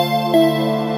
Música